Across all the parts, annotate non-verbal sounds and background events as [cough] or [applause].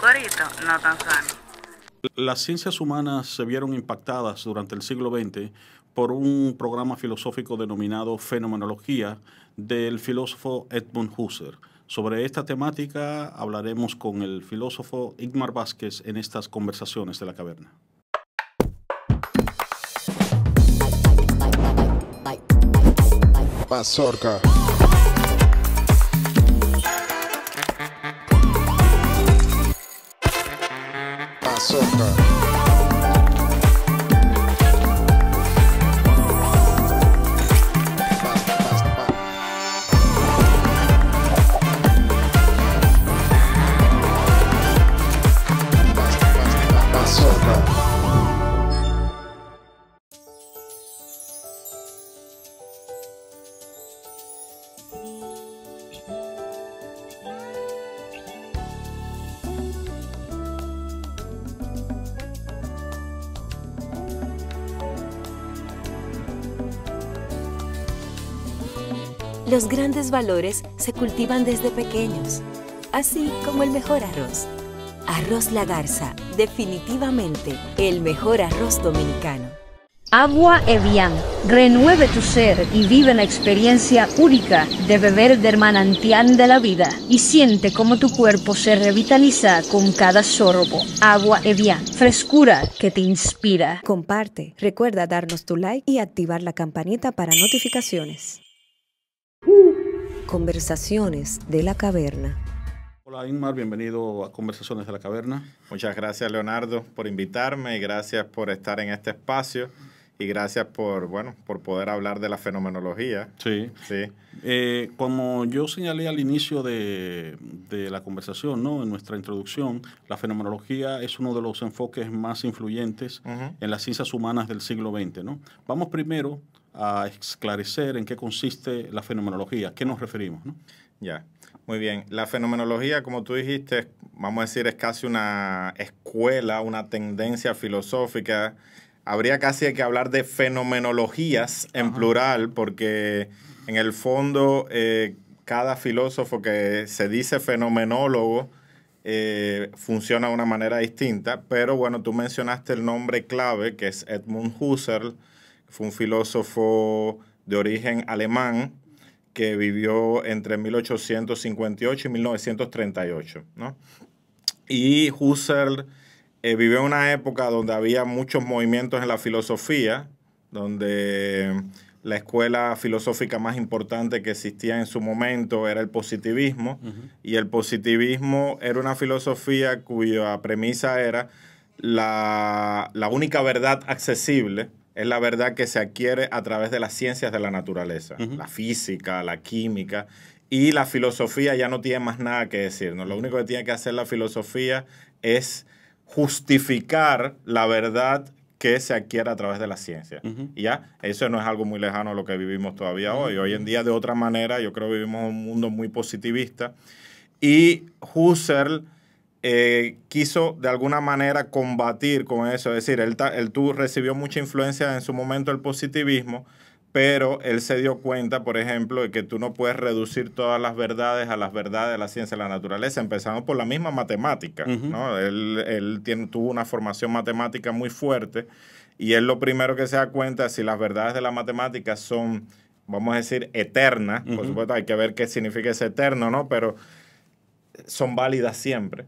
corito no tan sano. Las ciencias humanas se vieron impactadas durante el siglo XX por un programa filosófico denominado Fenomenología del filósofo Edmund Husserl. Sobre esta temática hablaremos con el filósofo Igmar Vázquez en estas conversaciones de la caverna. Mazorca. Mazorca. Los grandes valores se cultivan desde pequeños, así como el mejor arroz. Arroz La Garza, definitivamente el mejor arroz dominicano. Agua Evian. Renueve tu ser y vive la experiencia única de beber del manantial de la vida y siente cómo tu cuerpo se revitaliza con cada sorbo. Agua Evian. Frescura que te inspira. Comparte, recuerda darnos tu like y activar la campanita para notificaciones. Conversaciones de la Caverna. Hola Inmar, bienvenido a Conversaciones de la Caverna. Muchas gracias Leonardo por invitarme y gracias por estar en este espacio y gracias por, bueno, por poder hablar de la fenomenología. Sí. Sí. Eh, como yo señalé al inicio de, de, la conversación, ¿no? en nuestra introducción, la fenomenología es uno de los enfoques más influyentes en las ciencias humanas del siglo XX. ¿no? Vamos primero a esclarecer en qué consiste la fenomenología. ¿A qué nos referimos? ¿no? Ya, muy bien. La fenomenología, como tú dijiste, vamos a decir, es casi una escuela, una tendencia filosófica. Habría casi que hablar de fenomenologías en plural, porque en el fondo eh, cada filósofo que se dice fenomenólogo eh, funciona de una manera distinta. Pero bueno, tú mencionaste el nombre clave, que es Edmund Husserl fue un filósofo de origen alemán que vivió entre 1858 y 1938. ¿no? Y Husserl eh, vivió en una época donde había muchos movimientos en la filosofía, donde la escuela filosófica más importante que existía en su momento era el positivismo, y el positivismo era una filosofía cuya premisa era la, la única verdad accesible es la verdad que se adquiere a través de las ciencias de la naturaleza, la física, la química, y la filosofía ya no tiene más nada que decir. ¿no? Lo único que tiene que hacer la filosofía es justificar la verdad que se adquiere a través de la ciencia. Ya, eso no es algo muy lejano a lo que vivimos todavía hoy. Hoy en día, de otra manera, yo creo que vivimos un mundo muy positivista. Y Husserl eh, quiso de alguna manera combatir con eso. Es decir, él, él tú recibió mucha influencia en su momento del positivismo, pero él se dio cuenta, por ejemplo, de que tú no puedes reducir todas las verdades a las verdades de la ciencia de la naturaleza, empezando por la misma matemática. ¿no? Él, él tiene, tuvo una formación matemática muy fuerte y él lo primero que se da cuenta es si las verdades de la matemática son, vamos a decir, eternas, por supuesto hay que ver qué significa ese eterno, ¿no? Pero son válidas siempre.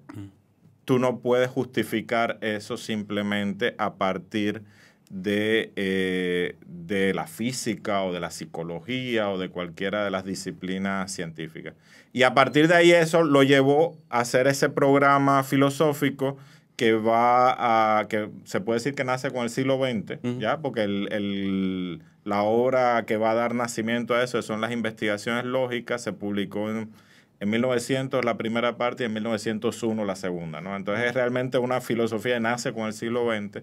Tú no puedes justificar eso simplemente a partir de, eh, de la física o de la psicología o de cualquiera de las disciplinas científicas. Y a partir de ahí eso lo llevó a hacer ese programa filosófico que va a, que se puede decir que nace con el siglo XX, ¿ya? Porque el, la obra que va a dar nacimiento a eso son las investigaciones lógicas, se publicó en en 1900 la primera parte y en 1901 la segunda, ¿no? Entonces es realmente una filosofía que nace con el siglo XX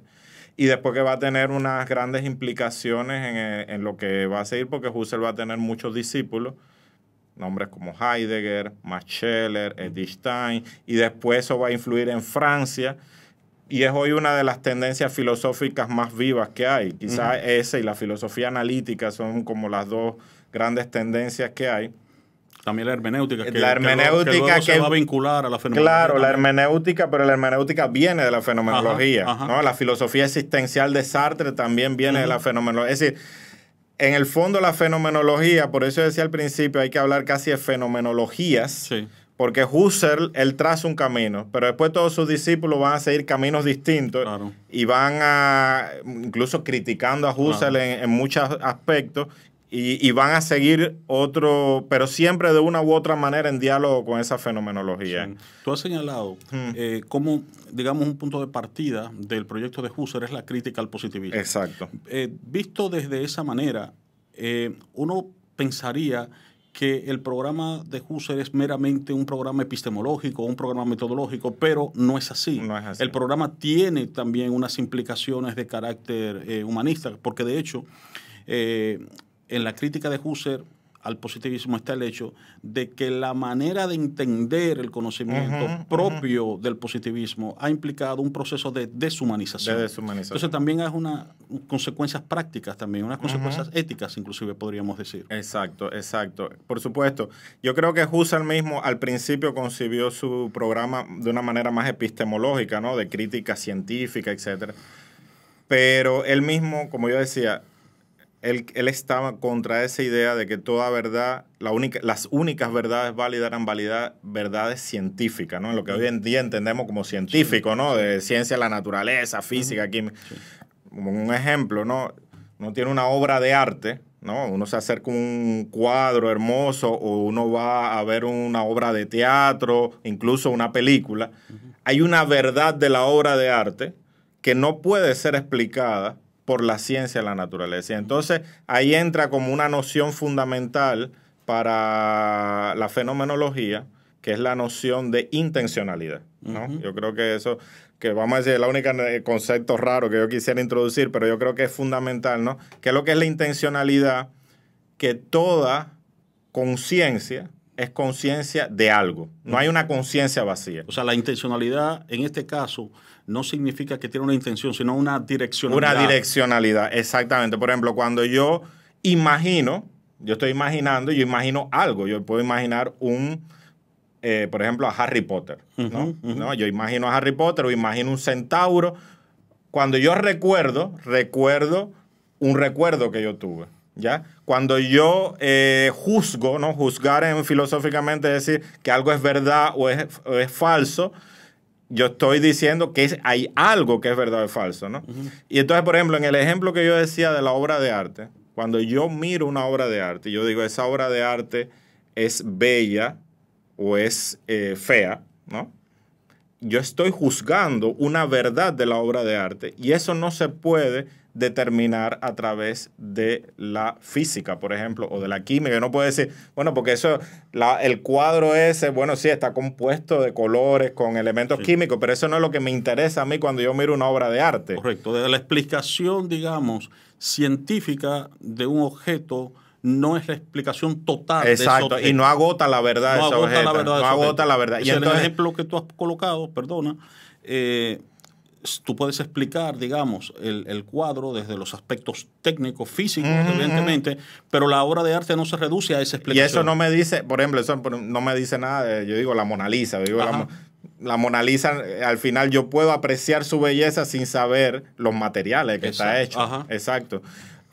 y después que va a tener unas grandes implicaciones en, eh, en lo que va a seguir porque Husserl va a tener muchos discípulos, nombres como Heidegger, Max Scheler, Edith Stein, y después eso va a influir en Francia y es hoy una de las tendencias filosóficas más vivas que hay. Quizás esa y la filosofía analítica son como las dos grandes tendencias que hay. También la hermenéutica. Que, La hermenéutica que, luego que- se va a vincular a la fenomenología. Claro, la hermenéutica, pero la hermenéutica viene de la fenomenología. Ajá, ajá. ¿no? La filosofía existencial de Sartre también viene de la fenomenología. Es decir, en el fondo la fenomenología, por eso decía al principio, hay que hablar casi de fenomenologías, Sí. porque Husserl, él traza un camino, pero después todos sus discípulos van a seguir caminos distintos Claro. y van a, incluso criticando a Husserl en, en muchos aspectos, y, y van a seguir otro, pero siempre de una u otra manera en diálogo con esa fenomenología. Sí. Tú has señalado Hmm. eh, cómo, digamos, un punto de partida del proyecto de Husserl es la crítica al positivismo. Exacto. Eh, visto desde esa manera, eh, uno pensaría que el programa de Husserl es meramente un programa epistemológico, un programa metodológico, pero no es así. No es así. El programa tiene también unas implicaciones de carácter humanista, porque de hecho, eh, en la crítica de Husserl al positivismo está el hecho de que la manera de entender el conocimiento propio del positivismo ha implicado un proceso de deshumanización. De deshumanización. Entonces también es una consecuencias prácticas también, unas consecuencias éticas inclusive podríamos decir. Exacto, exacto. Por supuesto. Yo creo que Husserl mismo al principio concibió su programa de una manera más epistemológica, ¿no? De crítica científica, etcétera. Pero él mismo, como yo decía, él, él estaba contra esa idea de que toda verdad, la única, las únicas verdades válidas eran valida- verdades científicas, ¿no? En lo que hoy en día entendemos como científico, ¿no? De ciencia de la naturaleza, física, química. Como un ejemplo, ¿no? Uno tiene una obra de arte, ¿no? Uno se acerca a un cuadro hermoso o uno va a ver una obra de teatro, incluso una película. Hay una verdad de la obra de arte que no puede ser explicada por la ciencia de la naturaleza. Y entonces ahí entra como una noción fundamental para la fenomenología, que es la noción de intencionalidad. ¿no? Yo creo que eso, que vamos a decir, es el único eh, concepto raro que yo quisiera introducir, pero yo creo que es fundamental, ¿no? Que es lo que es la intencionalidad, que toda conciencia es conciencia de algo. No hay una conciencia vacía. O sea, la intencionalidad en este caso no significa que tiene una intención, sino una direccionalidad. Una direccionalidad, exactamente. Por ejemplo, cuando yo imagino, yo estoy imaginando, yo imagino algo. Yo puedo imaginar un, eh, por ejemplo, a Harry Potter. ¿no? ¿no? Yo imagino a Harry Potter o imagino un centauro. Cuando yo recuerdo, recuerdo un recuerdo que yo tuve. ¿Ya? Cuando yo eh, juzgo, ¿no? Juzgar en filosóficamente decir que algo es verdad o es, o es falso, yo estoy diciendo que es- hay algo que es verdad o falso, ¿no? Y entonces, por ejemplo, en el ejemplo que yo decía de la obra de arte, cuando yo miro una obra de arte, yo digo, esa obra de arte es bella o es eh, fea, ¿no? Yo estoy juzgando una verdad de la obra de arte y eso no se puede determinar a través de la física, por ejemplo, o de la química. Yo no puedo decir, bueno, porque eso, la- el cuadro ese, bueno, sí, está compuesto de colores con elementos químicos, pero eso no es lo que me interesa a mí cuando yo miro una obra de arte. Correcto. De la explicación, digamos, científica de un objeto no es la explicación total de ese Exacto, objeto. y no agota la verdad de no ese agota la objeto, verdad. de No agota objeto. la verdad. Y el entonces, ejemplo que tú has colocado, perdona, eh, tú puedes explicar, digamos, el, el cuadro desde los aspectos técnicos, físicos, evidentemente, pero la obra de arte no se reduce a esa Y explicación. eso no me dice, por ejemplo, eso no me dice nada de, yo digo la Mona Lisa, digo la, Mona Lisa, eh, al final yo puedo apreciar su belleza sin saber los materiales que está hecho. ajá. Exacto.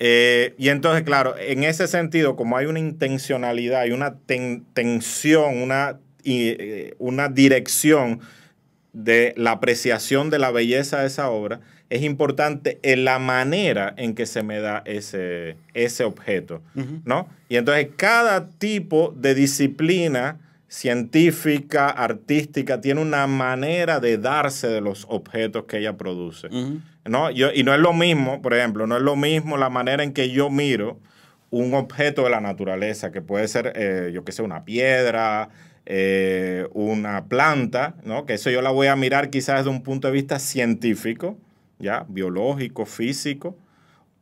Eh, y entonces, claro, en ese sentido, como hay una intencionalidad, hay una ten- tensión, una, y, eh, una dirección de la apreciación de la belleza de esa obra, es importante en la manera en que se me da ese, ese objeto, ¿no? Y entonces cada tipo de disciplina científica, artística, tiene una manera de darse de los objetos que ella produce. ¿no? Yo, y no es lo mismo, por ejemplo, no es lo mismo la manera en que yo miro un objeto de la naturaleza, que puede ser, eh, yo qué sé, una piedra, eh, una planta, ¿no? Que eso yo la voy a mirar quizás desde un punto de vista científico, ¿ya? Biológico, físico.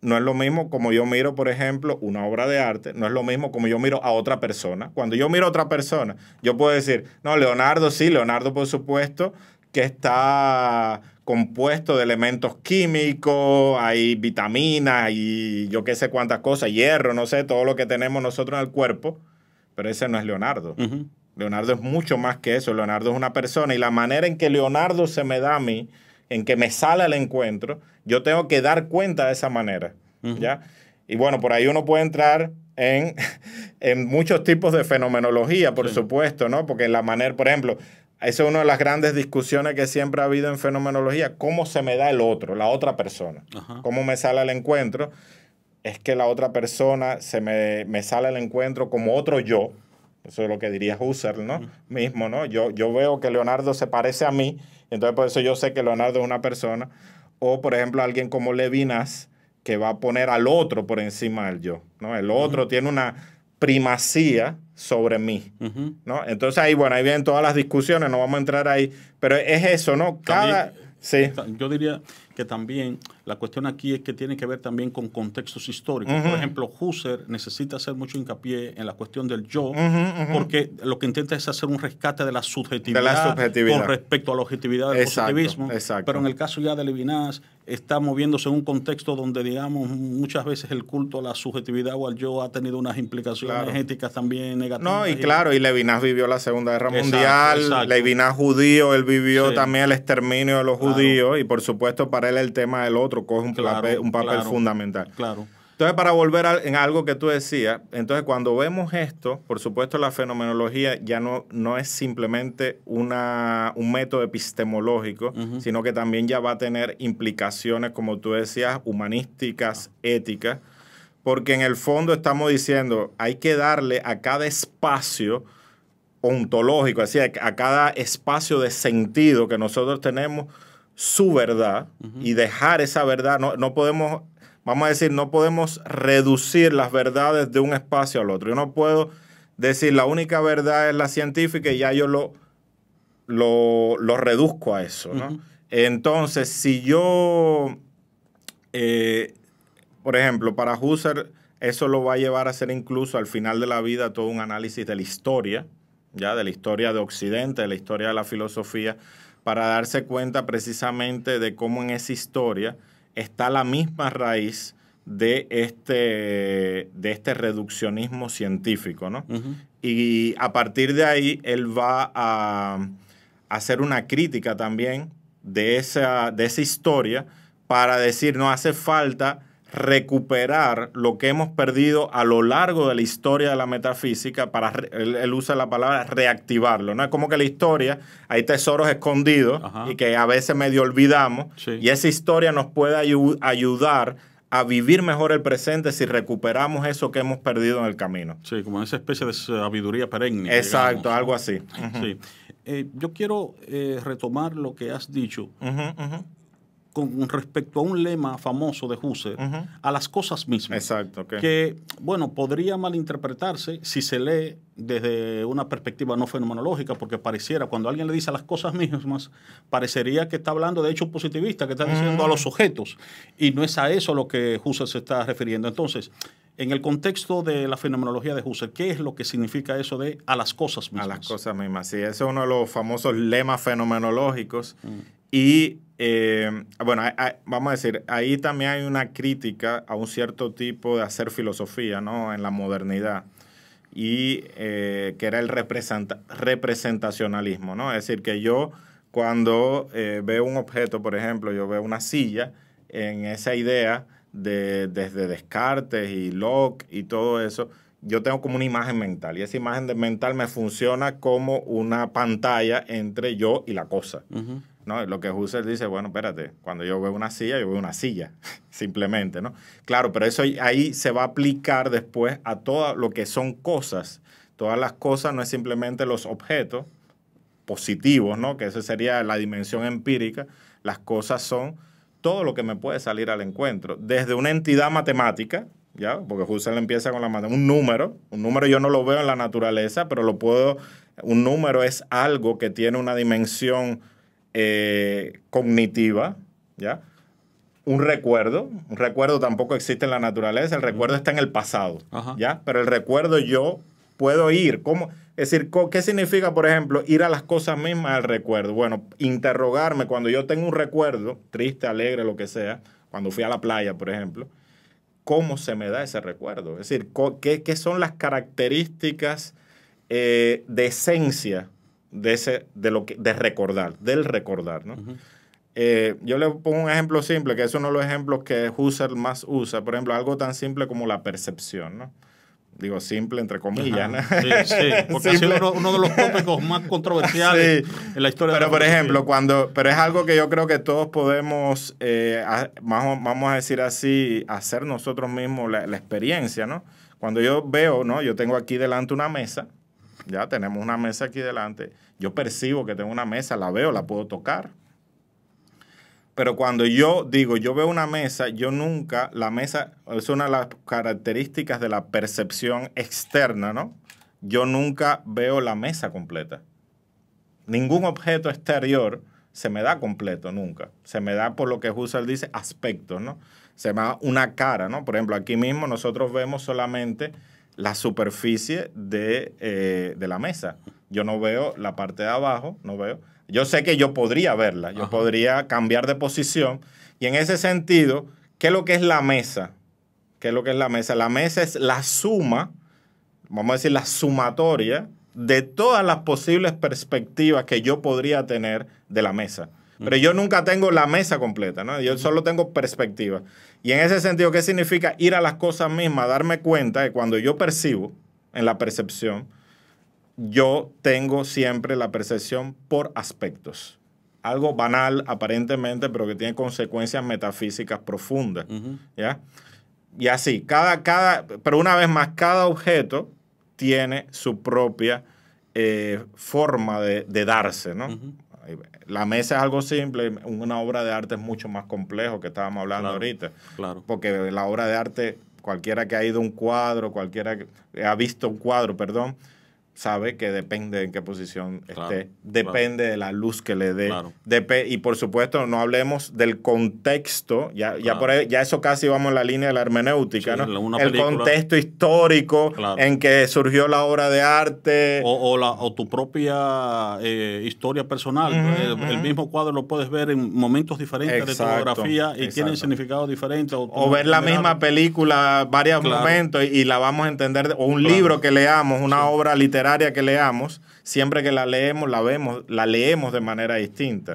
No es lo mismo como yo miro, por ejemplo, una obra de arte, no es lo mismo como yo miro a otra persona. Cuando yo miro a otra persona, yo puedo decir, no, Leonardo sí, Leonardo por supuesto, que está compuesto de elementos químicos, hay vitaminas y yo qué sé cuántas cosas, hierro, no sé, todo lo que tenemos nosotros en el cuerpo. pero ese no es Leonardo. Leonardo es mucho más que eso. Leonardo es una persona y la manera en que Leonardo se me da a mí, en que me sale al encuentro, yo tengo que dar cuenta de esa manera. ¿ya? Y bueno, por ahí uno puede entrar en, [laughs] en muchos tipos de fenomenología, por supuesto, ¿no? Porque la manera, por ejemplo, esa es una de las grandes discusiones que siempre ha habido en fenomenología, cómo se me da el otro, la otra persona, cómo me sale al encuentro. Es que la otra persona se me, me sale al encuentro como otro yo, eso es lo que diría Husserl, ¿no? Mismo, ¿no? Yo, yo veo que Leonardo se parece a mí, entonces por eso yo sé que Leonardo es una persona. O, por ejemplo, alguien como Levinas, que va a poner al otro por encima del yo, ¿no? El otro tiene una primacía sobre mí, ¿no? Entonces ahí, bueno, ahí vienen todas las discusiones, no vamos a entrar ahí, pero es eso, ¿no? Cada... sí. Yo diría que también la cuestión aquí es que tiene que ver también con contextos históricos. Por ejemplo, Husserl necesita hacer mucho hincapié en la cuestión del yo, porque lo que intenta es hacer un rescate de la subjetividad, con respecto a la objetividad del positivismo. Pero en el caso ya de Levinas, está moviéndose en un contexto donde, digamos, muchas veces el culto a la subjetividad o al yo ha tenido unas implicaciones éticas también negativas. No, y claro, y Levinas vivió la Segunda Guerra Mundial, Levinas judío, él vivió también el exterminio de los judíos, y por supuesto para el tema del otro coge un, papel, un papel fundamental. Claro. Entonces, para volver en algo que tú decías, entonces cuando vemos esto, por supuesto la fenomenología ya no, no es simplemente una, un método epistemológico, sino que también ya va a tener implicaciones, como tú decías, humanísticas, éticas, porque en el fondo estamos diciendo, hay que darle a cada espacio ontológico, así, a cada espacio de sentido que nosotros tenemos, su verdad y dejar esa verdad. No, no, podemos, vamos a decir, no podemos reducir las verdades de un espacio al otro. Yo no puedo decir la única verdad es la científica y ya yo lo, lo, reduzco a eso. Entonces, si yo, eh, por ejemplo, para Husserl, eso lo va a llevar a hacer incluso al final de la vida todo un análisis de la historia, ya de la historia de Occidente, de la historia de la filosofía para darse cuenta precisamente de cómo en esa historia está la misma raíz de este, de este reduccionismo científico, ¿no? Y a partir de ahí él va a, hacer una crítica también de esa, de esa historia para decir, no hace falta recuperar lo que hemos perdido a lo largo de la historia de la metafísica para, él, usa la palabra reactivarlo, ¿no? Es como que la historia, hay tesoros escondidos y que a veces medio olvidamos y esa historia nos puede ayudar a vivir mejor el presente si recuperamos eso que hemos perdido en el camino. Sí, como esa especie de sabiduría perenne. Exacto, algo así. Sí. Eh, yo quiero eh, retomar lo que has dicho con respecto a un lema famoso de Husserl, a las cosas mismas. Exacto. Que, bueno, podría malinterpretarse si se lee desde una perspectiva no fenomenológica, porque pareciera, cuando alguien le dice a las cosas mismas, parecería que está hablando de hecho positivista, que está diciendo a los objetos, y no es a eso lo que Husserl se está refiriendo. Entonces, en el contexto de la fenomenología de Husserl, ¿qué es lo que significa eso de a las cosas mismas? A las cosas mismas, sí, ese es uno de los famosos lemas fenomenológicos. Mm. Y eh, bueno, vamos a decir, ahí también hay una crítica a un cierto tipo de hacer filosofía, ¿no? En la modernidad. Y eh, que era el representacionalismo, ¿no? Es decir, que yo cuando eh, veo un objeto, por ejemplo, yo veo una silla, en esa idea de desde Descartes y Locke y todo eso, yo tengo como una imagen mental y esa imagen mental me funciona como una pantalla entre yo y la cosa. Lo que Husserl dice, bueno, espérate, cuando yo veo una silla, yo veo una silla, [laughs] simplemente, ¿no? Claro, pero eso ahí se va a aplicar después a todo lo que son cosas. Todas las cosas no es simplemente los objetos positivos, ¿no? Que esa sería la dimensión empírica. Las cosas son todo lo que me puede salir al encuentro. Desde una entidad matemática, ¿ya? Porque Husserl empieza con la un número. Un número yo no lo veo en la naturaleza, pero lo puedo... Un número es algo que tiene una dimensión eh, cognitiva, ¿ya? Un recuerdo, un recuerdo tampoco existe en la naturaleza, el recuerdo está en el pasado, ¿ya? Pero el recuerdo yo puedo ir, ¿cómo? Es decir, ¿qué significa, por ejemplo, ir a las cosas mismas del recuerdo? Bueno, interrogarme cuando yo tengo un recuerdo, triste, alegre, lo que sea, cuando fui a la playa, por ejemplo, ¿cómo se me da ese recuerdo? Es decir, ¿qué, qué son las características eh, de esencia de, ese, de, lo que, de recordar, del recordar. ¿no? Eh, yo le pongo un ejemplo simple, que es uno de los ejemplos que Husserl más usa. Por ejemplo, algo tan simple como la percepción. ¿no? Digo, simple entre comillas. ¿no? Sí, sí, porque ha sido uno, de los tópicos más controversiales en la historia pero, de la por ejemplo, cuando, pero es algo que yo creo que todos podemos, eh, a- vamos, vamos a decir así, hacer nosotros mismos la, la experiencia, ¿no? Cuando yo veo, ¿no? Yo tengo aquí delante una mesa, ya tenemos una mesa aquí delante, yo percibo que tengo una mesa, la veo, la puedo tocar. Pero cuando yo digo, yo veo una mesa, yo nunca, la mesa es una de las características de la percepción externa, ¿no? Yo nunca veo la mesa completa. Ningún objeto exterior se me da completo nunca. Se me da por lo que Husserl dice aspectos, ¿no? Se me da una cara, ¿no? Por ejemplo, aquí mismo nosotros vemos solamente la superficie de, eh, de la mesa. Yo no veo la parte de abajo, no veo. Yo sé que yo podría verla, yo Ajá. podría cambiar de posición. Y en ese sentido, ¿qué es lo que es la mesa? ¿Qué es lo que es la mesa? La mesa es la suma, vamos a decir, la sumatoria de todas las posibles perspectivas que yo podría tener de la mesa. Pero yo nunca tengo la mesa completa, ¿no? Yo solo tengo perspectiva. Y en ese sentido, ¿qué significa ir a las cosas mismas? Darme cuenta de cuando yo percibo, en la percepción, yo tengo siempre la percepción por aspectos. Algo banal aparentemente, pero que tiene consecuencias metafísicas profundas. ¿ya? Y así, cada, cada, pero una vez más, cada objeto tiene su propia eh, forma de, de darse, ¿no? La mesa es algo simple, una obra de arte es mucho más complejo que estábamos hablando Claro. ahorita. Claro. Porque la obra de arte, cualquiera que ha ido a un cuadro, cualquiera que ha visto un cuadro, perdón, sabe que depende en qué posición Claro, esté, depende de la luz que le dé. Claro. Y por supuesto, no hablemos del contexto, ya, ya, por ahí- ya eso casi vamos en la línea de la hermenéutica, Sí, ¿no? El película. contexto histórico en que surgió la obra de arte. O, o la, o tu propia eh, historia personal. Ujú, el, mismo cuadro lo puedes ver en momentos diferentes de tu biografía y tienen exacto. significado diferente. O, o ver la misma película varios momentos y, y la vamos a entender, de- o un libro que leamos, una obra literaria que leamos, siempre que la leemos, la vemos, la leemos de manera distinta.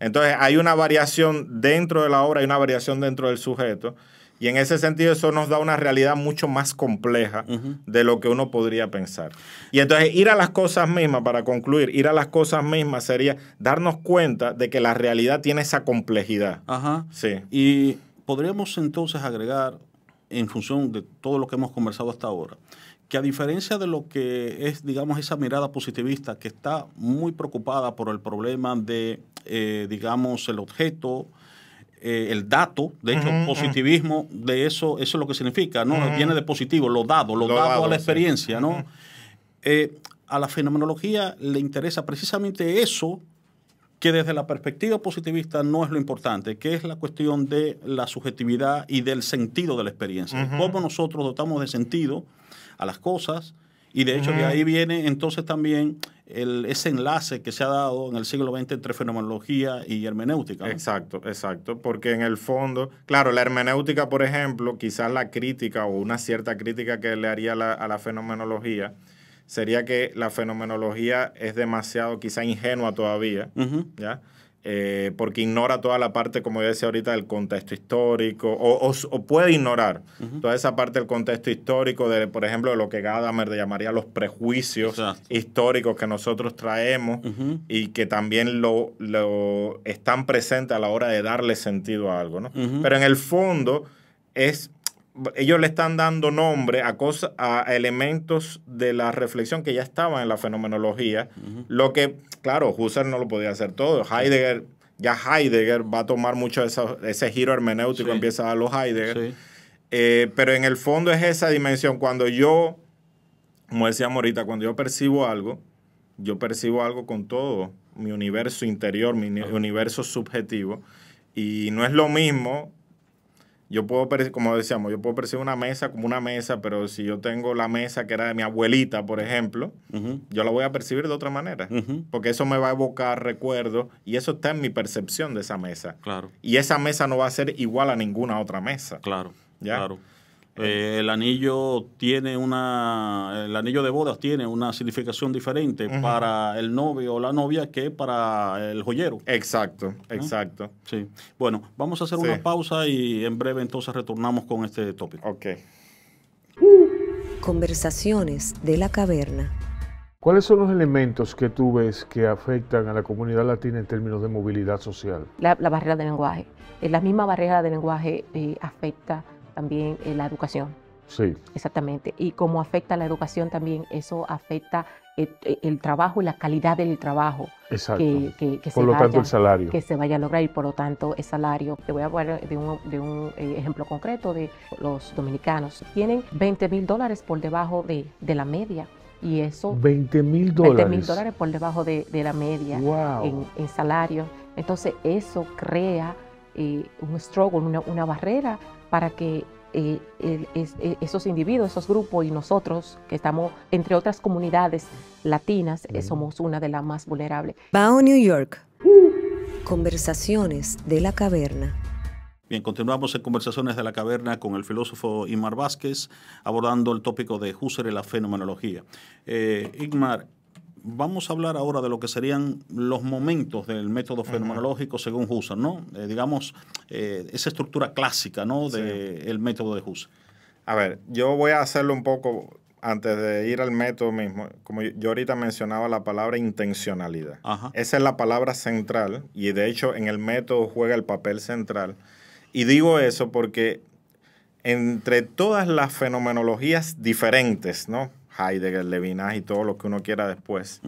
Entonces hay una variación dentro de la obra, hay una variación dentro del sujeto, y en ese sentido eso nos da una realidad mucho más compleja de lo que uno podría pensar. Y entonces ir a las cosas mismas, para concluir, ir a las cosas mismas sería darnos cuenta de que la realidad tiene esa complejidad. Ajá. Sí. Y podríamos entonces agregar, en función de todo lo que hemos conversado hasta ahora, que a diferencia de lo que es, digamos, esa mirada positivista que está muy preocupada por el problema de, eh, digamos, el objeto, eh, el dato, de hecho, Ujú, positivismo, de eso, eso es lo que significa, ¿no? Viene de positivo, lo dado, lo, Lo dado, dado, a la sí. experiencia, ¿no? Eh, a la fenomenología le interesa precisamente eso que desde la perspectiva positivista no es lo importante, que es la cuestión de la subjetividad y del sentido de la experiencia. Cómo nosotros dotamos de sentido a las cosas y de hecho de ahí viene entonces también el- ese enlace que se ha dado en el siglo XX entre fenomenología y hermenéutica. ¿no? Exacto, exacto, porque en el fondo, claro, la hermenéutica, por ejemplo, quizás la crítica o una cierta crítica que le haría la- a la fenomenología sería que la fenomenología es demasiado quizá ingenua todavía. ¿ya? Eh, porque ignora toda la parte, como yo decía ahorita, del contexto histórico, o, o s- o puede ignorar toda esa parte del contexto histórico, de, por ejemplo, de lo que Gadamer llamaría los prejuicios Exacto. históricos que nosotros traemos y que también lo, lo están presentes a la hora de darle sentido a algo, ¿no? Pero en el fondo es ellos le están dando nombre a cosas a elementos de la reflexión que ya estaban en la fenomenología, lo que claro, Husserl no lo podía hacer todo, Heidegger ya Heidegger va a tomar mucho de esa- ese giro hermenéutico, Sí. empieza a dar los Heidegger, Sí. eh, pero en el fondo es esa dimensión. Cuando yo, como decíamos ahorita, cuando yo percibo algo, yo percibo algo con todo mi universo interior, mi ni- universo subjetivo. Y no es lo mismo. Yo puedo, como decíamos, yo puedo percibir una mesa como una mesa, pero si yo tengo la mesa que era de mi abuelita, por ejemplo, yo la voy a percibir de otra manera. Porque eso me va a evocar recuerdos y eso está en mi percepción de esa mesa. Claro, Y esa mesa no va a ser igual a ninguna otra mesa. claro, ¿Ya? claro. Eh, el anillo tiene una, el anillo de bodas tiene una significación diferente para el novio o la novia que para el joyero. Exacto, exacto. Sí. Bueno, vamos a hacer una pausa y en breve entonces retornamos con este tópico. Ok. Conversaciones de la caverna. ¿Cuáles son los elementos que tú ves que afectan a la comunidad latina en términos de movilidad social? La, barrera del lenguaje. Eh, la misma barrera del lenguaje eh, afecta también eh, la educación. Sí. Exactamente. Y como afecta la educación también, eso afecta el, trabajo y la calidad del trabajo. Exacto. Que, por lo tanto, el salario. Que se vaya a lograr y por lo tanto el salario. Te voy a hablar de un, de un ejemplo concreto de los dominicanos. Tienen 20 mil dólares por debajo de, de la media y eso... 20 mil dólares. 20 mil dólares por debajo de, la media en, salario. Entonces eso crea eh, un struggle, una, barrera para que eh, eh, esos individuos, esos grupos y nosotros, que estamos entre otras comunidades latinas, somos una de las más vulnerables. Bao New York. Conversaciones de la caverna. Bien, continuamos en Conversaciones de la Caverna con el filósofo Imar Vázquez, abordando el tópico de Husserl y la fenomenología. Eh, Igmar, vamos a hablar ahora de lo que serían los momentos del método fenomenológico según Husserl, ¿no? Eh, digamos, eh, esa estructura clásica, ¿no?, del método de Husserl. A ver, yo voy a hacerlo un poco antes de ir al método mismo, como yo ahorita mencionaba la palabra intencionalidad. Esa es la palabra central y de hecho en el método juega el papel central y digo eso porque entre todas las fenomenologías diferentes, ¿no? Heidegger, Levinas y todo lo que uno quiera después,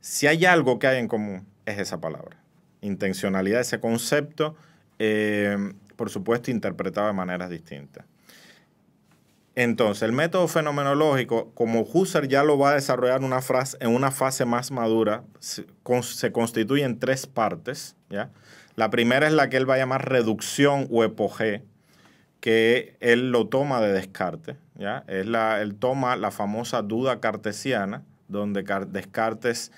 si hay algo que hay en común, es esa palabra. Intencionalidad, ese concepto, eh, por supuesto, interpretado de maneras distintas. Entonces, el método fenomenológico, como Husserl ya lo va a desarrollar una frase, en una fase más madura, se, se constituye en tres partes, ¿ya? La primera es la que él va a llamar reducción o epogé, que él lo toma de Descartes. ¿Ya? Es la, él toma la famosa duda cartesiana, donde Descartes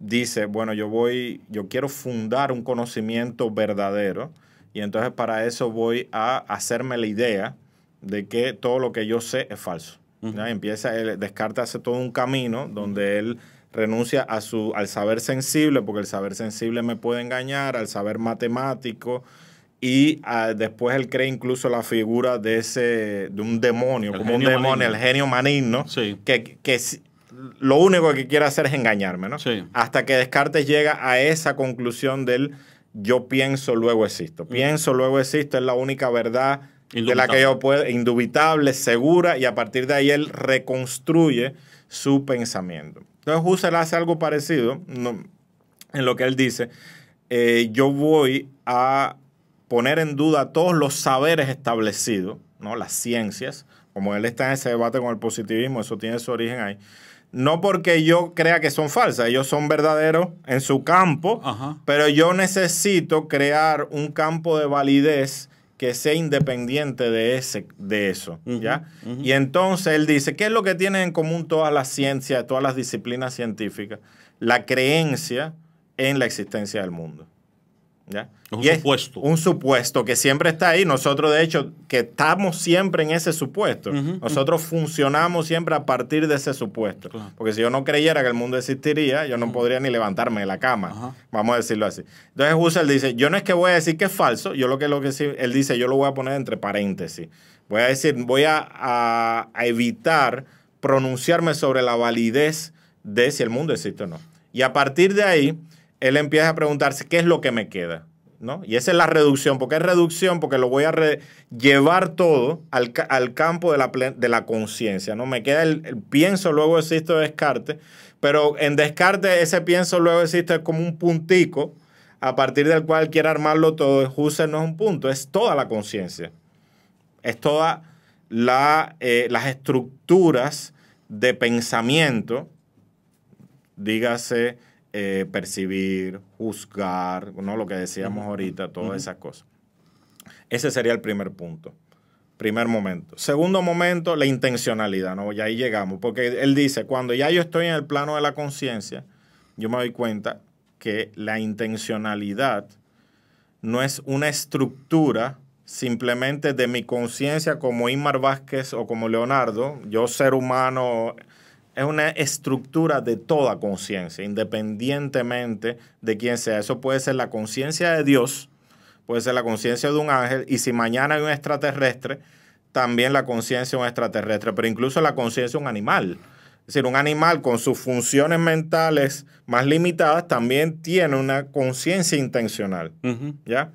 dice, bueno, yo voy, yo quiero fundar un conocimiento verdadero, y entonces para eso voy a hacerme la idea de que todo lo que yo sé es falso. Empieza, Descartes hace todo un camino donde él renuncia a su, al saber sensible, porque el saber sensible me puede engañar, al saber matemático, y ah, después él cree incluso la figura de ese, de un demonio, como un demonio, el genio maligno, que, que lo único que quiere hacer es engañarme, ¿no? Hasta que Descartes llega a esa conclusión del yo pienso, luego existo. Mm. Pienso, luego existo, es la única verdad de la que yo puedo, indubitable, segura, y a partir de ahí él reconstruye su pensamiento. Entonces Husserl hace algo parecido en lo que él dice, eh, yo voy a poner en duda todos los saberes establecidos, ¿no? las ciencias, como él está en ese debate con el positivismo, eso tiene su origen ahí. No porque yo crea que son falsas, ellos son verdaderos en su campo, pero yo necesito crear un campo de validez que sea independiente de, ese, de eso, ¿ya? Y entonces él dice, ¿qué es lo que tienen en común todas las ciencias, todas las disciplinas científicas? La creencia en la existencia del mundo. Un supuesto. un supuesto que siempre está ahí. Nosotros, de hecho, que estamos siempre en ese supuesto. Nosotros funcionamos siempre a partir de ese supuesto. Porque si yo no creyera que el mundo existiría, yo no podría ni levantarme de la cama. Vamos a decirlo así. Entonces Husserl dice, yo no es que voy a decir que es falso, yo lo que, lo que sí, él dice, yo lo voy a poner entre paréntesis. Voy a decir, voy a evitar pronunciarme sobre la validez de si el mundo existe o no. Y a partir de ahí, él empieza a preguntarse qué es lo que me queda. ¿no? Y esa es la reducción. ¿Por qué es reducción? Porque lo voy a llevar todo al, campo de la, de la conciencia. ¿no? Me queda el, pienso, luego existe Descartes, pero en Descartes ese pienso, luego existe como un puntico a partir del cual quiere armarlo todo. Husserl no es un punto, es toda la conciencia. Es todas eh, las estructuras de pensamiento, dígase eh, percibir, juzgar, ¿no? lo que decíamos ahorita, todas esas cosas. Ese sería el primer punto. Primer momento. Segundo momento, la intencionalidad, ¿no? Y ahí llegamos, porque él dice, cuando ya yo estoy en el plano de la conciencia, yo me doy cuenta que la intencionalidad no es una estructura simplemente de mi conciencia como Inmar Vázquez o como Leonardo. Yo ser humano es una estructura de toda conciencia, independientemente de quién sea. Eso puede ser la conciencia de Dios, puede ser la conciencia de un ángel, y si mañana hay un extraterrestre, también la conciencia de un extraterrestre, pero incluso la conciencia de un animal. Es decir, un animal con sus funciones mentales más limitadas también tiene una conciencia intencional. ¿Ya?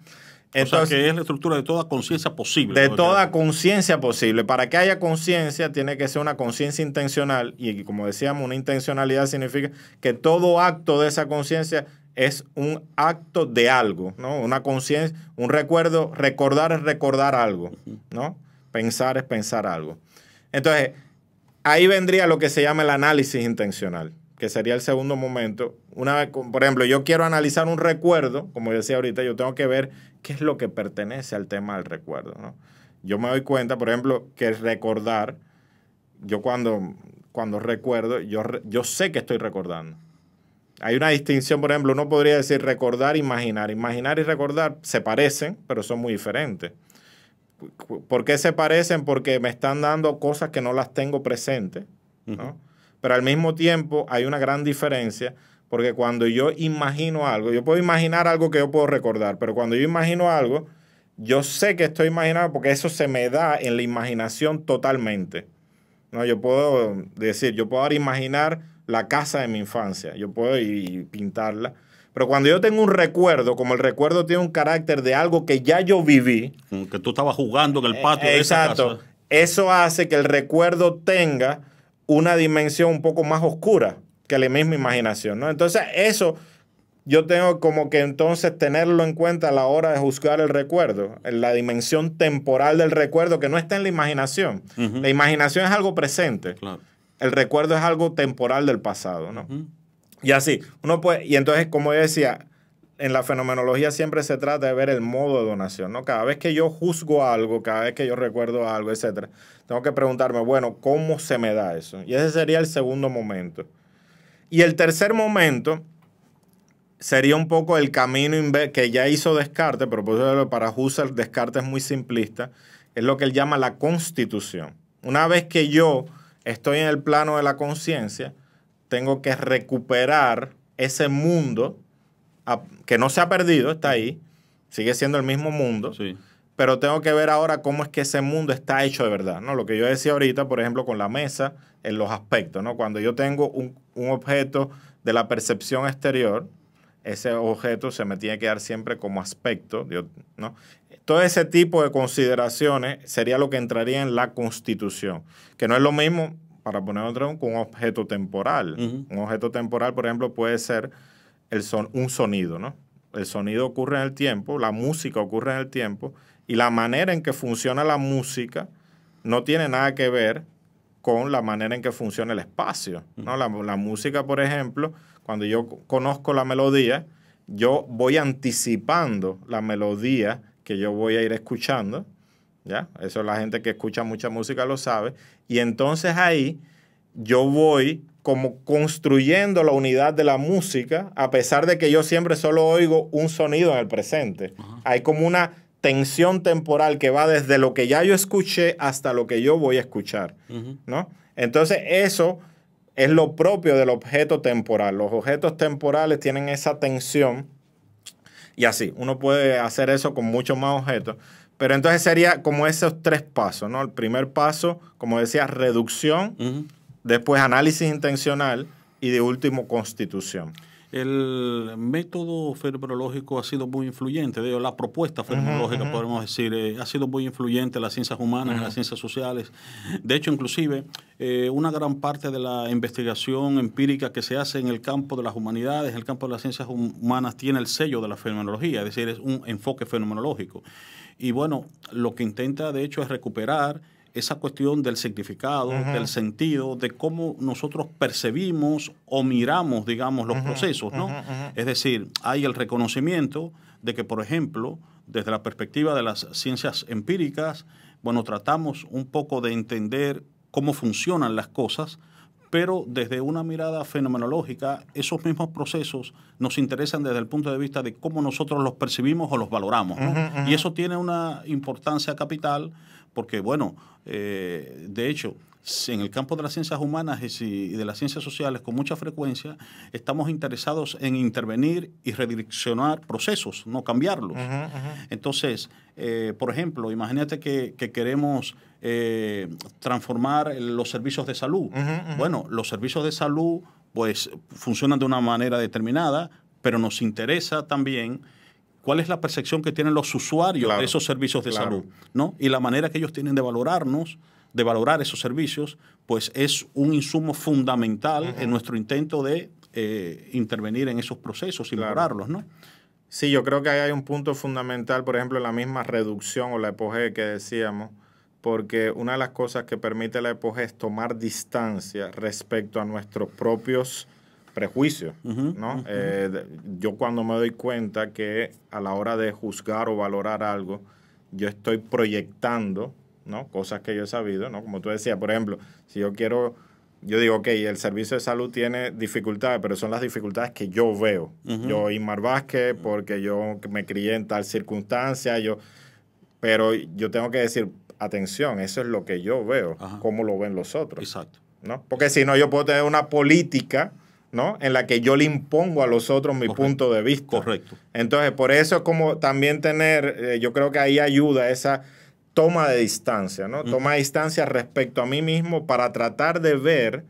Entonces, o sea, que es la estructura de toda conciencia posible. De toda conciencia posible. Para que haya conciencia, tiene que ser una conciencia intencional. Y como decíamos, una intencionalidad significa que todo acto de esa conciencia es un acto de algo, ¿no? Una conciencia, un recuerdo, recordar es recordar algo, ¿no? Pensar es pensar algo. Entonces, ahí vendría lo que se llama el análisis intencional que sería el segundo momento. Una por ejemplo, yo quiero analizar un recuerdo, como decía ahorita, yo tengo que ver qué es lo que pertenece al tema del recuerdo. ¿no? Yo me doy cuenta, por ejemplo, que recordar, yo cuando, cuando recuerdo, yo, yo sé que estoy recordando. Hay una distinción, por ejemplo, uno podría decir recordar, imaginar. Imaginar y recordar se parecen, pero son muy diferentes. ¿Por qué se parecen? Porque me están dando cosas que no las tengo presentes, ¿no? Pero al mismo tiempo hay una gran diferencia porque cuando yo imagino algo, yo puedo imaginar algo que yo puedo recordar, pero cuando yo imagino algo, yo sé que estoy imaginando porque eso se me da en la imaginación totalmente. No, yo puedo decir, yo puedo imaginar la casa de mi infancia, yo puedo pintarla. Pero cuando yo tengo un recuerdo, como el recuerdo tiene un carácter de algo que ya yo viví. que tú estabas jugando en el patio de exacto, esa casa. Eso hace que el recuerdo tenga una dimensión un poco más oscura que la misma imaginación, ¿no? Entonces, eso yo tengo como que entonces tenerlo en cuenta a la hora de juzgar el recuerdo, en la dimensión temporal del recuerdo que no está en la imaginación. La imaginación es algo presente. El recuerdo es algo temporal del pasado, ¿no? Y así, uno puede, y entonces, como yo decía, en la fenomenología siempre se trata de ver el modo de donación, ¿no? Cada vez que yo juzgo algo, cada vez que yo recuerdo algo, etcétera, tengo que preguntarme, bueno, ¿cómo se me da eso? Y ese sería el segundo momento. Y el tercer momento sería un poco el camino que ya hizo Descartes, pero para Husserl Descartes es muy simplista, es lo que él llama la constitución. Una vez que yo estoy en el plano de la conciencia, tengo que recuperar ese mundo que no se ha perdido, está ahí, sigue siendo el mismo mundo, pero tengo que ver ahora cómo es que ese mundo está hecho de verdad, ¿no? Lo que yo decía ahorita, por ejemplo, con la mesa, en los aspectos, ¿no? Cuando yo tengo un, objeto de la percepción exterior, ese objeto se me tiene que dar siempre como aspecto, ¿no? Todo ese tipo de consideraciones sería lo que entraría en la constitución, que no es lo mismo, para poner otro, con un objeto temporal. Un objeto temporal, por ejemplo, puede ser el son, un sonido, ¿no? El sonido ocurre en el tiempo, la música ocurre en el tiempo, y la manera en que funciona la música no tiene nada que ver con la manera en que funciona el espacio. ¿no? La, la, música, por ejemplo, cuando yo conozco la melodía, yo voy anticipando la melodía que yo voy a ir escuchando. ¿ya? Eso la gente que escucha mucha música lo sabe. Y entonces ahí yo voy como construyendo la unidad de la música, a pesar de que yo siempre solo oigo un sonido en el presente. Hay como una tensión temporal que va desde lo que ya yo escuché hasta lo que yo voy a escuchar, ¿no? Entonces eso es lo propio del objeto temporal. Los objetos temporales tienen esa tensión y así, uno puede hacer eso con muchos más objetos, pero entonces sería como esos tres pasos, ¿no? El primer paso, como decía, reducción, después análisis intencional y de último constitución. El método fenomenológico ha sido muy influyente, digo, la propuesta fenomenológica, podemos decir, eh, ha sido muy influyente en las ciencias humanas, en las ciencias sociales. De hecho, inclusive, eh, una gran parte de la investigación empírica que se hace en el campo de las humanidades, en el campo de las ciencias humanas, tiene el sello de la fenomenología, es decir, es un enfoque fenomenológico. Y bueno, lo que intenta, de hecho, es recuperar esa cuestión del significado, del sentido, de cómo nosotros percibimos o miramos, digamos, los procesos, ¿no? Es decir, hay el reconocimiento de que, por ejemplo, desde la perspectiva de las ciencias empíricas, bueno, tratamos un poco de entender cómo funcionan las cosas, pero desde una mirada fenomenológica, esos mismos procesos nos interesan desde el punto de vista de cómo nosotros los percibimos o los valoramos. Y eso tiene una importancia capital porque, bueno, eh, de hecho, en el campo de las ciencias humanas y de las ciencias sociales con mucha frecuencia estamos interesados en intervenir y redireccionar procesos, no cambiarlos. Entonces, eh, por ejemplo, imagínate que, queremos eh, transformar los servicios de salud. Bueno, los servicios de salud pues funcionan de una manera determinada, pero nos interesa también cuál es la percepción que tienen los usuarios de esos servicios de salud, ¿no? Y la manera que ellos tienen de valorarnos de valorar esos servicios, pues es un insumo fundamental en nuestro intento de eh, intervenir en esos procesos y valorarlos, ¿no? Sí, yo creo que ahí hay un punto fundamental, por ejemplo, en la misma reducción o la EPOG que decíamos, porque una de las cosas que permite la EPOG es tomar distancia respecto a nuestros propios prejuicios, ¿no? Eh, yo cuando me doy cuenta que a la hora de juzgar o valorar algo, yo estoy proyectando ¿no? Cosas que yo he sabido, ¿no? Como tú decías, por ejemplo, si yo quiero, yo digo, ok, el servicio de salud tiene dificultades, pero son las dificultades que yo veo. Yo, Inmar Vázquez, porque yo me crié en tal circunstancia, yo, pero yo tengo que decir, atención, eso es lo que yo veo, cómo lo ven los otros. Exacto. ¿no? Porque si no, yo puedo tener una política, ¿no? En la que yo le impongo a los otros mi punto de vista. Correcto. Entonces, por eso es como también tener, eh, yo creo que ahí ayuda esa toma de distancia, ¿no? Toma de distancia respecto a mí mismo para tratar de ver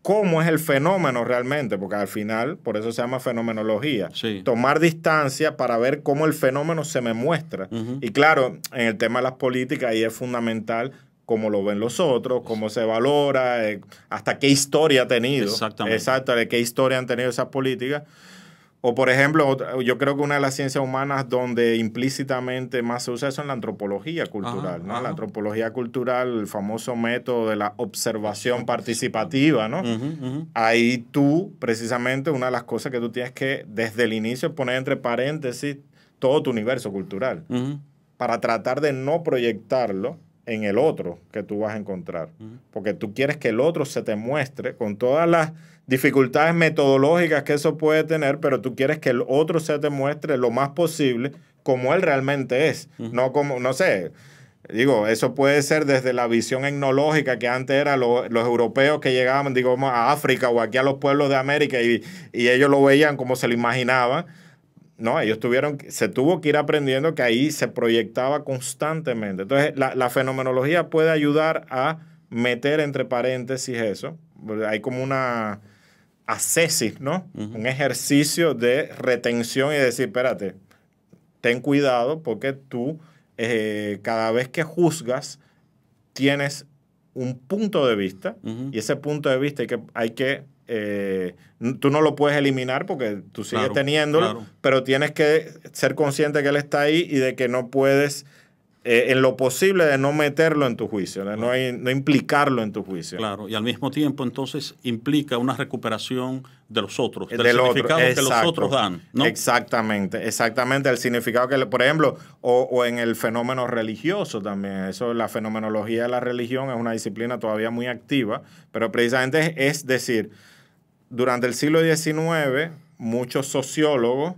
cómo es el fenómeno realmente, porque al final, por eso se llama fenomenología. Tomar distancia para ver cómo el fenómeno se me muestra. Y claro, en el tema de las políticas ahí es fundamental cómo lo ven los otros, cómo se valora, eh, hasta qué historia ha tenido. Exactamente. Exacto, de qué historia han tenido esas políticas. O por ejemplo, yo creo que una de las ciencias humanas donde implícitamente más se usa eso es la antropología cultural, ¿no? La antropología cultural, el famoso método de la observación participativa, ¿no? Ahí tú, precisamente, una de las cosas que tú tienes que desde el inicio poner entre paréntesis todo tu universo cultural para tratar de no proyectarlo en el otro que tú vas a encontrar. Porque tú quieres que el otro se te muestre con todas las dificultades metodológicas que eso puede tener, pero tú quieres que el otro se te muestre lo más posible como él realmente es, no como, no sé, digo, eso puede ser desde la visión etnológica que antes eran los europeos que llegaban, digamos, a África o aquí a los pueblos de América y, ellos lo veían como se lo imaginaban. No, ellos tuvieron, se tuvo que ir aprendiendo que ahí se proyectaba constantemente. Entonces, la, la fenomenología puede ayudar a meter entre paréntesis eso. Hay como una, ascesis, ¿no? Un ejercicio de retención y decir, espérate, ten cuidado porque tú eh, cada vez que juzgas tienes un punto de vista y ese punto de vista hay que, hay que eh, tú no lo puedes eliminar porque tú sigues teniéndolo, pero tienes que ser consciente que él está ahí y de que no puedes eh, en lo posible de no meterlo en tu juicio, de no, no, implicarlo en tu juicio. Claro, y al mismo tiempo entonces implica una recuperación de los otros, del, significado que los otros dan. ¿no? Exactamente, exactamente, el significado que, por ejemplo, o, o, en el fenómeno religioso también, eso, la fenomenología de la religión es una disciplina todavía muy activa, pero precisamente es decir, durante el siglo XIX, muchos sociólogos,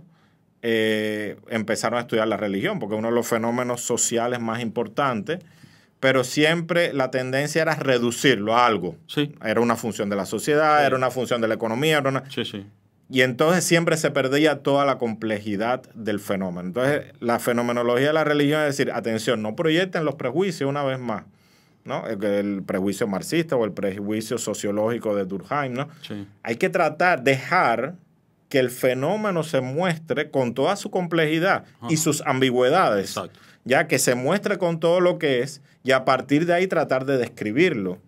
eh, empezaron a estudiar la religión, porque es uno de los fenómenos sociales más importantes, pero siempre la tendencia era reducirlo a algo. Sí. Era una función de la sociedad, era una función de la economía. Era Sí, sí. Y entonces siempre se perdía toda la complejidad del fenómeno. Entonces, la fenomenología de la religión es decir, atención, no proyecten los prejuicios una vez más. ¿No? El, prejuicio marxista o el prejuicio sociológico de Durkheim, ¿no? Hay que tratar, dejar que el fenómeno se muestre con toda su complejidad y sus ambigüedades. Ya que se muestre con todo lo que es y a partir de ahí tratar de describirlo.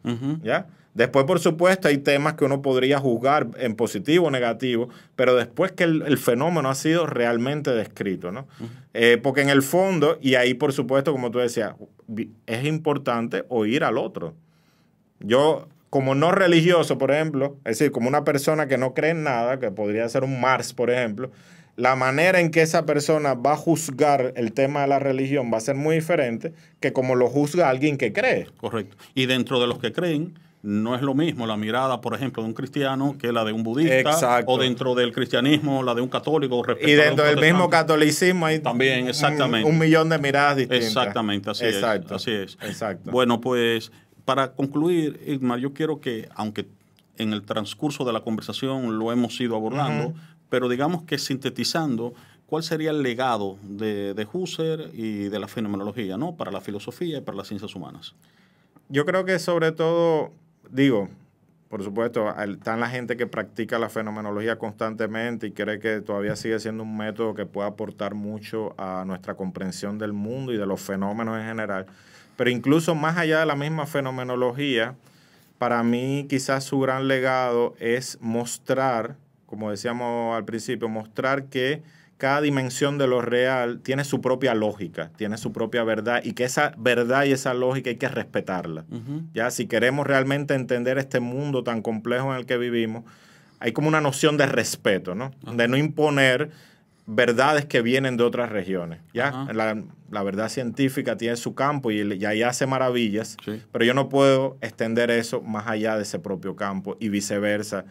¿Ya? Después, por supuesto, hay temas que uno podría juzgar en positivo o negativo, pero después que el, fenómeno ha sido realmente descrito, ¿no? Eh, porque en el fondo, y ahí, por supuesto, como tú decías, es importante oír al otro. Yo como no religioso, por ejemplo, es decir, como una persona que no cree en nada, que podría ser un Mars, por ejemplo, la manera en que esa persona va a juzgar el tema de la religión va a ser muy diferente que como lo juzga alguien que cree. Correcto. Y dentro de los que creen, no es lo mismo la mirada, por ejemplo, de un cristiano que la de un budista o dentro del cristianismo la de un católico. Y dentro del mismo catolicismo hay también exactamente un, millón de miradas distintas. Exactamente, así es. Así es. Exacto. Bueno, pues para concluir, Igmar, yo quiero que, aunque en el transcurso de la conversación lo hemos ido abordando, pero digamos que sintetizando, ¿cuál sería el legado de, de Husserl y de la fenomenología, ¿no? Para la filosofía y para las ciencias humanas. Yo creo que sobre todo, digo, por supuesto, están la gente que practica la fenomenología constantemente y cree que todavía sigue siendo un método que puede aportar mucho a nuestra comprensión del mundo y de los fenómenos en general. Pero incluso más allá de la misma fenomenología, para mí quizás su gran legado es mostrar, como decíamos al principio, mostrar que cada dimensión de lo real tiene su propia lógica, tiene su propia verdad y que esa verdad y esa lógica hay que respetarla. Ya si queremos realmente entender este mundo tan complejo en el que vivimos, hay como una noción de respeto, ¿no? De no imponer verdades que vienen de otras regiones. ¿ya? La, verdad científica tiene su campo y, y ahí hace maravillas, pero yo no puedo extender eso más allá de ese propio campo y viceversa.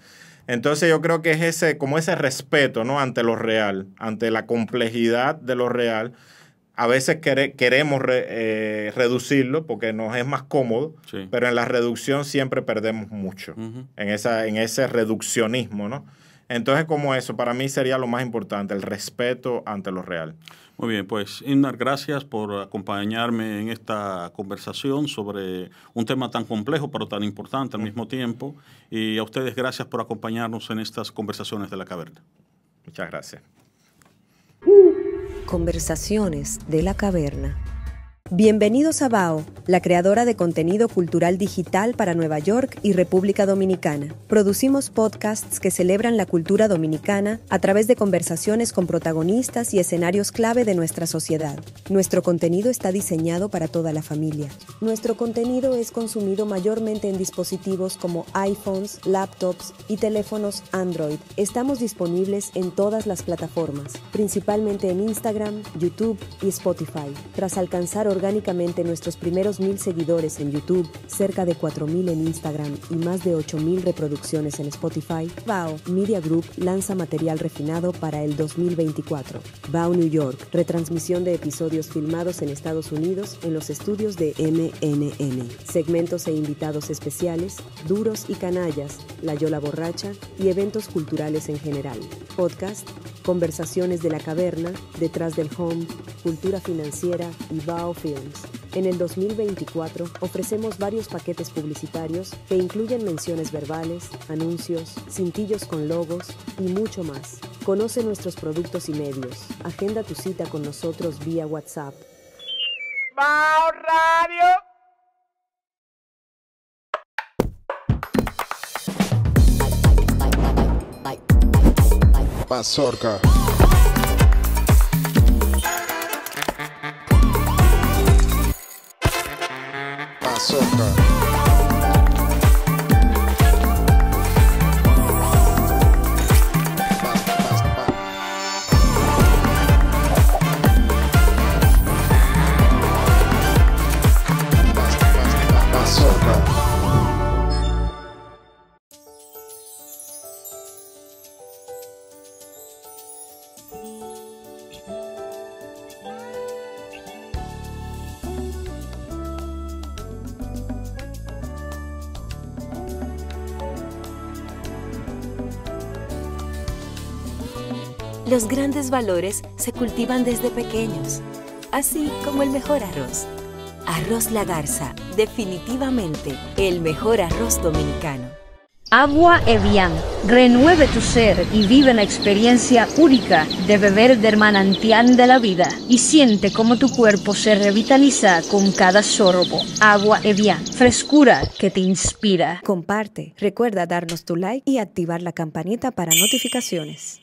Entonces yo creo que es ese, como ese respeto, ¿no? Ante lo real, ante la complejidad de lo real. A veces queremos eh, reducirlo porque nos es más cómodo, pero en la reducción siempre perdemos mucho, en, esa, en ese reduccionismo, ¿no? Entonces, como eso, para mí sería lo más importante, el respeto ante lo real. Muy bien, pues Innar, gracias por acompañarme en esta conversación sobre un tema tan complejo pero tan importante al mismo tiempo. Y a ustedes gracias por acompañarnos en estas conversaciones de la caverna. Muchas gracias. Conversaciones de la caverna. Bienvenidos a BAO, la creadora de contenido cultural digital para Nueva York y República Dominicana. Producimos podcasts que celebran la cultura dominicana a través de conversaciones con protagonistas y escenarios clave de nuestra sociedad. Nuestro contenido está diseñado para toda la familia. Nuestro contenido es consumido mayormente en dispositivos como iPhones, laptops y teléfonos Android. Estamos disponibles en todas las plataformas, principalmente en Instagram, YouTube y Spotify. Tras alcanzar orgánicamente nuestros primeros mil seguidores en YouTube, cerca de 4.000 en Instagram y más de 8.000 reproducciones en Spotify, BAO Media Group lanza material refinado para el 2024. BAO New York, retransmisión de episodios filmados en Estados Unidos en los estudios de MNN. Segmentos e invitados especiales, duros y canallas, La Yola Borracha y eventos culturales en general. Podcast, conversaciones de la caverna, detrás del home, cultura financiera y En el 2024 ofrecemos varios paquetes publicitarios que incluyen menciones verbales, anuncios, cintillos con logos y mucho más. Conoce nuestros productos y medios. Agenda tu cita con nosotros vía WhatsApp. ¡Bao Radio! Mazorca. açúcar. Grandes valores se cultivan desde pequeños, así como el mejor arroz. Arroz La Garza, definitivamente el mejor arroz dominicano. Agua Evian. Renueve tu ser y vive la experiencia única de beber del manantial de la vida y siente cómo tu cuerpo se revitaliza con cada sorbo. Agua Evian. Frescura que te inspira. Comparte. Recuerda darnos tu like y activar la campanita para notificaciones.